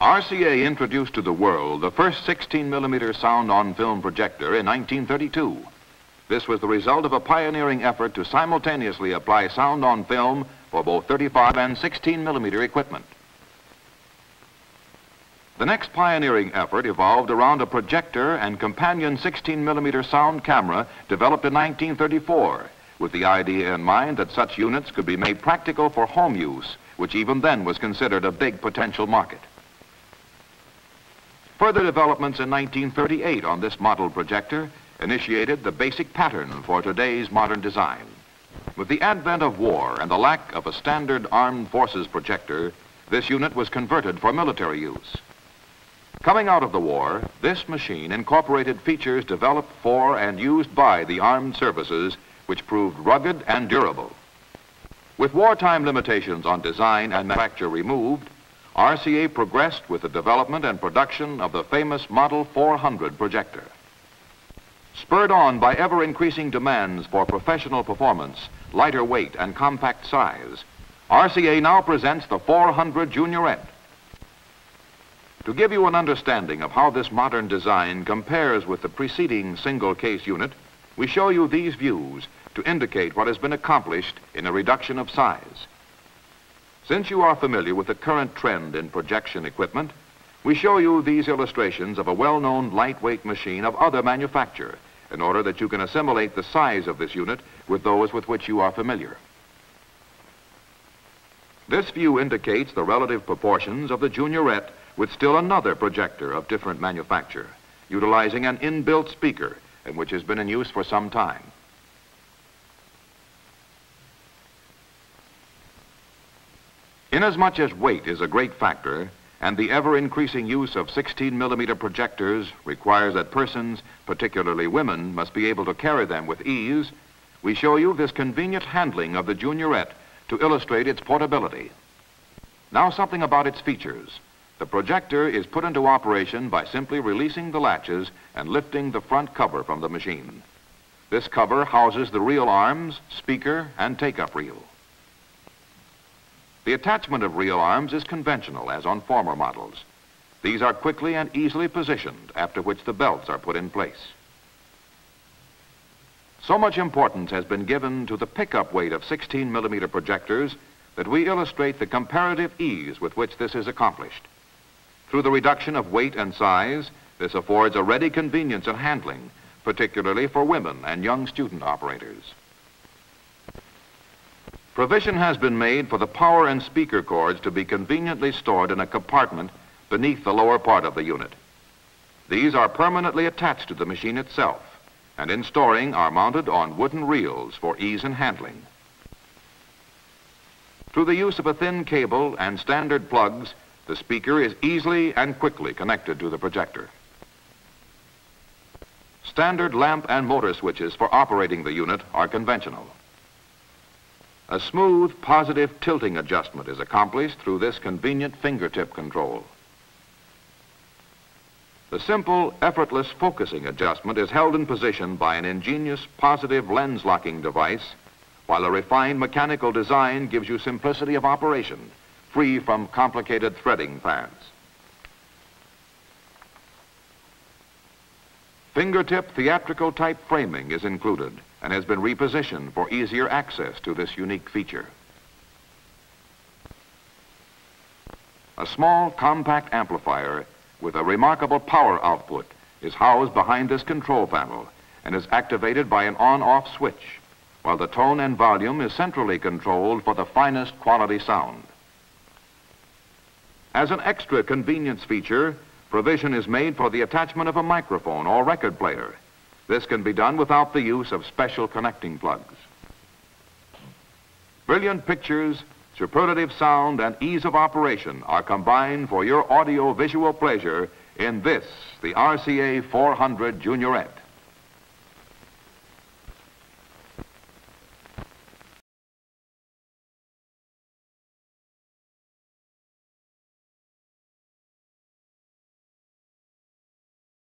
RCA introduced to the world the first 16 millimeter sound on film projector in 1932. This was the result of a pioneering effort to simultaneously apply sound on film for both 35 and 16 millimeter equipment. The next pioneering effort evolved around a projector and companion 16 millimeter sound camera developed in 1934 with the idea in mind that such units could be made practical for home use, which even then was considered a big potential market. Further developments in 1938 on this model projector initiated the basic pattern for today's modern design. With the advent of war and the lack of a standard armed forces projector, this unit was converted for military use. Coming out of the war, this machine incorporated features developed for and used by the armed services which proved rugged and durable. With wartime limitations on design and manufacture removed, RCA progressed with the development and production of the famous Model 400 projector. Spurred on by ever-increasing demands for professional performance, lighter weight, and compact size, RCA now presents the 400 Juniorette. To give you an understanding of how this modern design compares with the preceding single-case unit, we show you these views to indicate what has been accomplished in a reduction of size. Since you are familiar with the current trend in projection equipment, we show you these illustrations of a well-known lightweight machine of other manufacture in order that you can assimilate the size of this unit with those with which you are familiar. This view indicates the relative proportions of the Juniorette with still another projector of different manufacture, utilizing an inbuilt speaker and which has been in use for some time. Inasmuch as weight is a great factor, and the ever-increasing use of 16 millimeter projectors requires that persons, particularly women, must be able to carry them with ease, we show you this convenient handling of the Juniorette to illustrate its portability. Now something about its features. The projector is put into operation by simply releasing the latches and lifting the front cover from the machine. This cover houses the reel arms, speaker, and take-up reel. The attachment of reel arms is conventional, as on former models. These are quickly and easily positioned, after which the belts are put in place. So much importance has been given to the pickup weight of 16 millimeter projectors that we illustrate the comparative ease with which this is accomplished. Through the reduction of weight and size, this affords a ready convenience in handling, particularly for women and young student operators. Provision has been made for the power and speaker cords to be conveniently stored in a compartment beneath the lower part of the unit. These are permanently attached to the machine itself and in storing are mounted on wooden reels for ease in handling. Through the use of a thin cable and standard plugs, the speaker is easily and quickly connected to the projector. Standard lamp and motor switches for operating the unit are conventional. A smooth, positive tilting adjustment is accomplished through this convenient fingertip control. The simple, effortless focusing adjustment is held in position by an ingenious positive lens locking device, while a refined mechanical design gives you simplicity of operation, free from complicated threading paths. Fingertip theatrical type framing is included and has been repositioned for easier access to this unique feature. A small compact amplifier with a remarkable power output is housed behind this control panel and is activated by an on-off switch, while the tone and volume is centrally controlled for the finest quality sound. As an extra convenience feature, provision is made for the attachment of a microphone or record player this can be done without the use of special connecting plugs. Brilliant pictures, superlative sound, and ease of operation are combined for your audio-visual pleasure in this, the RCA 400 Juniorette.